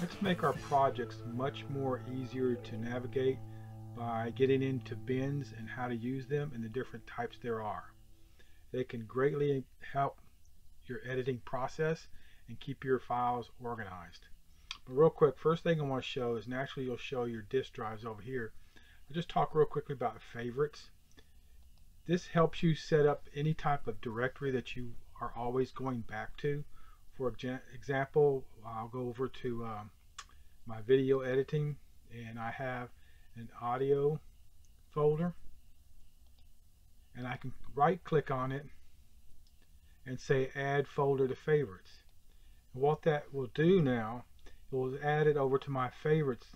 Let's make our projects much more easier to navigate by getting into bins and how to use them and the different types there are. They can greatly help your editing process and keep your files organized. But real quick, first thing I want to show is naturally you'll show your disk drives over here. I'll just talk real quickly about favorites. This helps you set up any type of directory that you are always going back to. For example, I'll go over to um, my video editing and I have an audio folder and I can right click on it and say add folder to favorites. And what that will do now, it will add it over to my favorites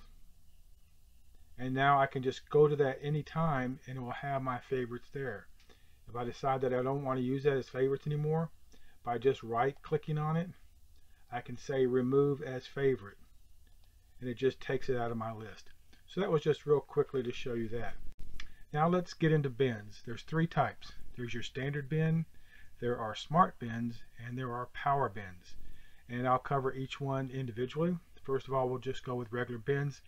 and now I can just go to that anytime and it will have my favorites there. If I decide that I don't want to use that as favorites anymore, by just right clicking on it I can say remove as favorite and it just takes it out of my list. So that was just real quickly to show you that. Now let's get into bins. There's three types. There's your standard bin, there are smart bins, and there are power bins. And I'll cover each one individually. First of all, we'll just go with regular bins.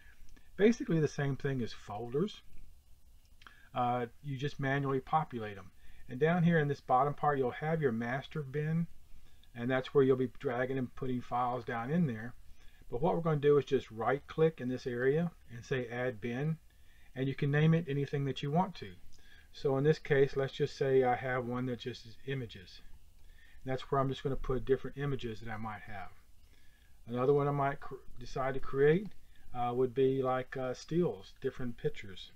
Basically the same thing as folders. Uh, you just manually populate them. And down here in this bottom part, you'll have your master bin, and that's where you'll be dragging and putting files down in there. But what we're going to do is just right click in this area and say add bin, and you can name it anything that you want to. So in this case, let's just say I have one that just is images. And that's where I'm just going to put different images that I might have. Another one I might decide to create uh, would be like uh, stills, different pictures.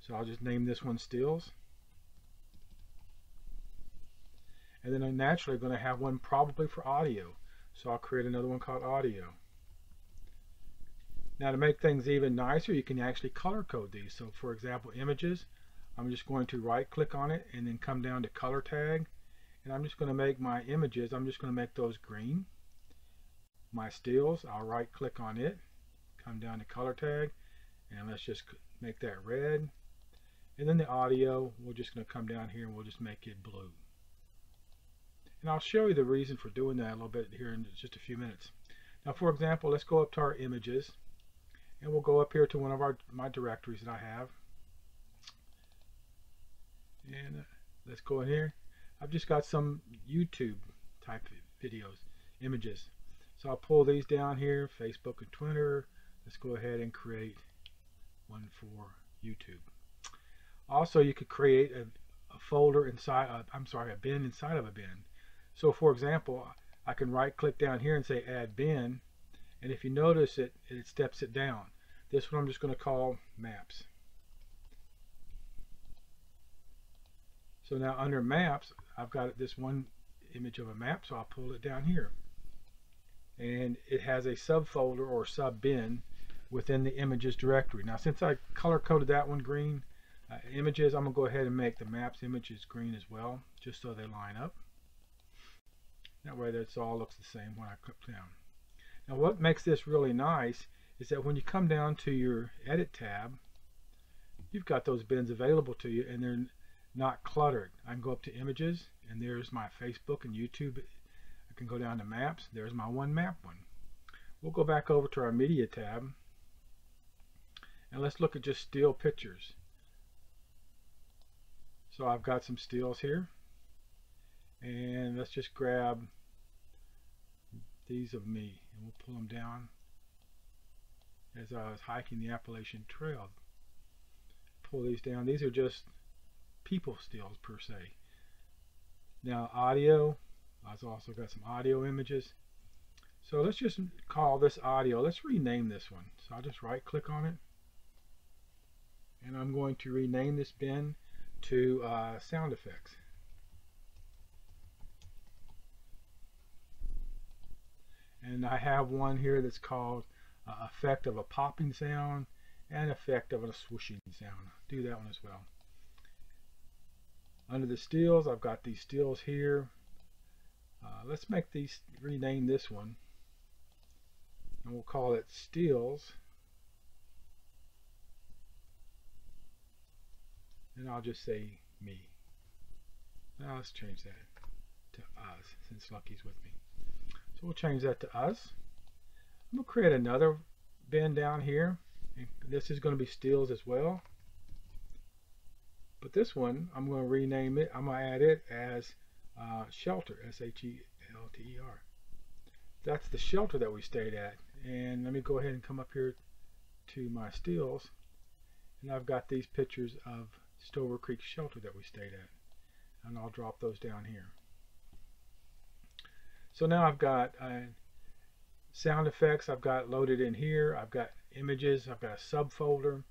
So I'll just name this one stills. And then I'm naturally going to have one probably for audio. So I'll create another one called audio. Now to make things even nicer you can actually color code these. So for example images I'm just going to right click on it and then come down to color tag. And I'm just going to make my images I'm just going to make those green. My stills I'll right click on it come down to color tag and let's just make that red. And then the audio we're just going to come down here and we'll just make it blue and I'll show you the reason for doing that a little bit here in just a few minutes. Now for example, let's go up to our images and we'll go up here to one of our my directories that I have. And uh, let's go in here. I've just got some YouTube type videos, images. So I'll pull these down here, Facebook and Twitter. Let's go ahead and create one for YouTube. Also, you could create a, a folder inside, I'm sorry, a bin inside of a bin. So for example, I can right click down here and say add bin and if you notice it, it steps it down. This one I'm just going to call maps. So now under maps, I've got this one image of a map, so I'll pull it down here. And it has a subfolder or sub bin within the images directory. Now since I color coded that one green, uh, images, I'm going to go ahead and make the maps images green as well, just so they line up. That way it all looks the same when I click down. Now what makes this really nice is that when you come down to your edit tab, you've got those bins available to you and they're not cluttered. I can go up to images and there's my Facebook and YouTube. I can go down to maps. There's my one map one. We'll go back over to our media tab and let's look at just still pictures. So I've got some stills here and let's just grab these of me and we'll pull them down as I was hiking the Appalachian Trail. Pull these down. These are just people stills per se. Now audio I've also got some audio images. So let's just call this audio. Let's rename this one. So I'll just right click on it. And I'm going to rename this bin to uh, sound effects and I have one here that's called uh, effect of a popping sound and effect of a swooshing sound. Do that one as well. Under the stills, I've got these stills here. Uh, let's make these rename this one, and we'll call it stills. And I'll just say me. Now let's change that to us since Lucky's with me. We'll change that to us. I'm going to create another bin down here. And this is going to be stills as well. But this one, I'm going to rename it. I'm going to add it as uh, shelter, S-H-E-L-T-E-R. That's the shelter that we stayed at. And let me go ahead and come up here to my stills. And I've got these pictures of Stover Creek Shelter that we stayed at. And I'll drop those down here. So now I've got uh, sound effects I've got loaded in here. I've got images. I've got a subfolder.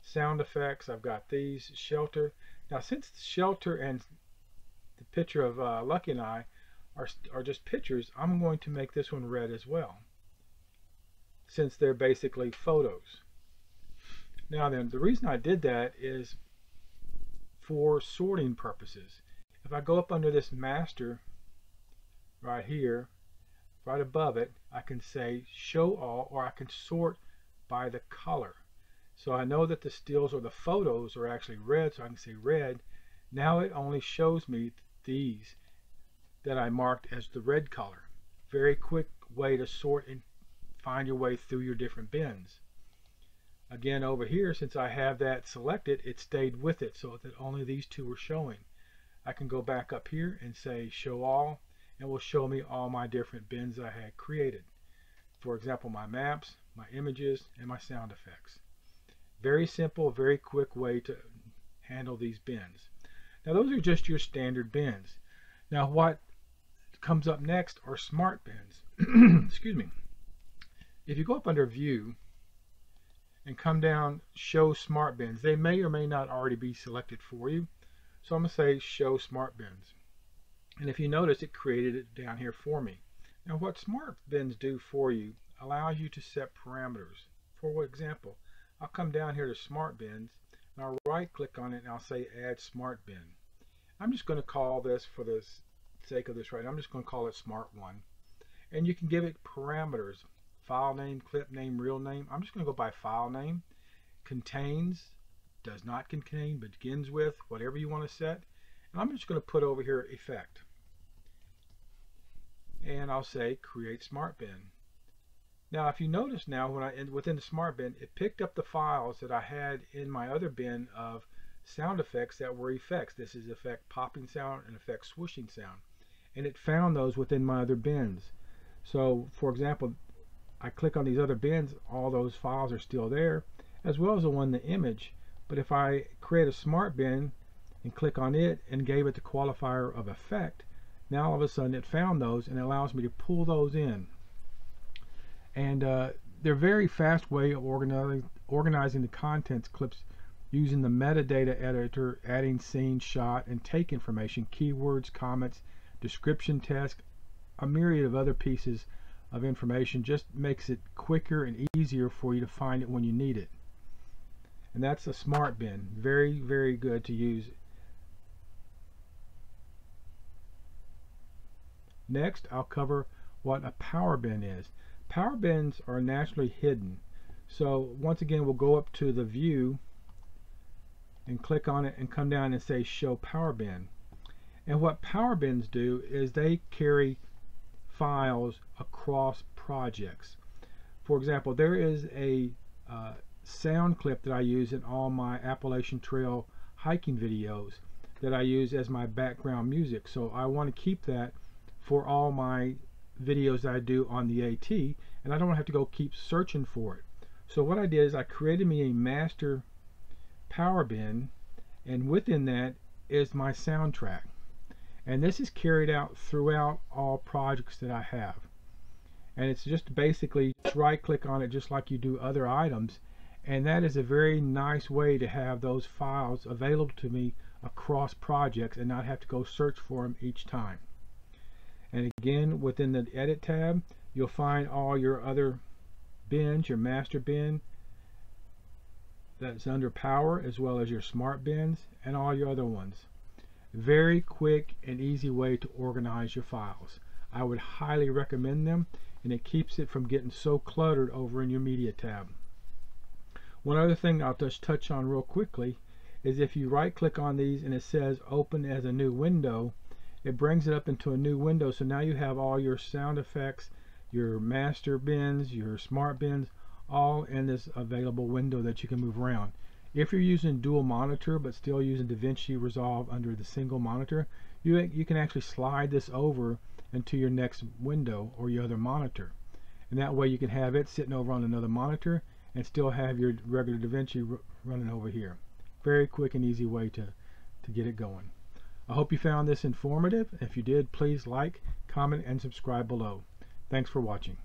Sound effects. I've got these. Shelter. Now since the shelter and the picture of uh, Lucky and I are, are just pictures, I'm going to make this one red as well since they're basically photos. Now then, the reason I did that is for sorting purposes. If I go up under this master right here, right above it, I can say show all or I can sort by the color. So I know that the stills or the photos are actually red, so I can say red. Now it only shows me these that I marked as the red color. Very quick way to sort and find your way through your different bins. Again, over here, since I have that selected, it stayed with it so that only these two were showing. I can go back up here and say show all and will show me all my different bins I had created. For example, my maps, my images, and my sound effects. Very simple, very quick way to handle these bins. Now those are just your standard bins. Now what comes up next are smart bins. Excuse me. If you go up under view and come down show smart bins. They may or may not already be selected for you. So I'm going to say show smart bins. And if you notice it created it down here for me. Now what smart bins do for you allows you to set parameters. For example, I'll come down here to smart bins and I'll right click on it and I'll say add smart bin. I'm just going to call this for the sake of this right I'm just going to call it smart one and you can give it parameters file name, clip name, reel name. I'm just going to go by file name. Contains, does not contain, begins with, whatever you want to set. And I'm just going to put over here effect. And I'll say create smart bin. Now if you notice now when I within the smart bin it picked up the files that I had in my other bin of sound effects that were effects. This is effect popping sound and effect swooshing sound. And it found those within my other bins. So for example I click on these other bins, all those files are still there, as well as the one the image. But if I create a smart bin and click on it and gave it the qualifier of effect, now all of a sudden it found those and allows me to pull those in. And uh, they're very fast way of organizing, organizing the contents clips using the metadata editor, adding scene, shot, and take information, keywords, comments, description text, a myriad of other pieces of information just makes it quicker and easier for you to find it when you need it. And that's a smart bin. Very, very good to use. Next, I'll cover what a power bin is. Power bins are naturally hidden. So once again, we'll go up to the view and click on it and come down and say show power bin. And what power bins do is they carry files across projects. For example, there is a uh, sound clip that I use in all my Appalachian Trail hiking videos that I use as my background music. So I want to keep that for all my videos that I do on the AT and I don't have to go keep searching for it. So what I did is I created me a master power bin and within that is my soundtrack. And this is carried out throughout all projects that I have. And it's just basically right click on it just like you do other items. And that is a very nice way to have those files available to me across projects and not have to go search for them each time and again within the edit tab you'll find all your other bins your master bin that's under power as well as your smart bins and all your other ones very quick and easy way to organize your files. I would highly recommend them and it keeps it from getting so cluttered over in your media tab. One other thing I'll just touch on real quickly is if you right click on these and it says open as a new window it brings it up into a new window so now you have all your sound effects your master bins, your smart bins, all in this available window that you can move around. If you're using dual monitor but still using DaVinci Resolve under the single monitor, you, you can actually slide this over into your next window or your other monitor. And that way you can have it sitting over on another monitor and still have your regular DaVinci running over here. Very quick and easy way to, to get it going. I hope you found this informative. If you did, please like, comment, and subscribe below. Thanks for watching.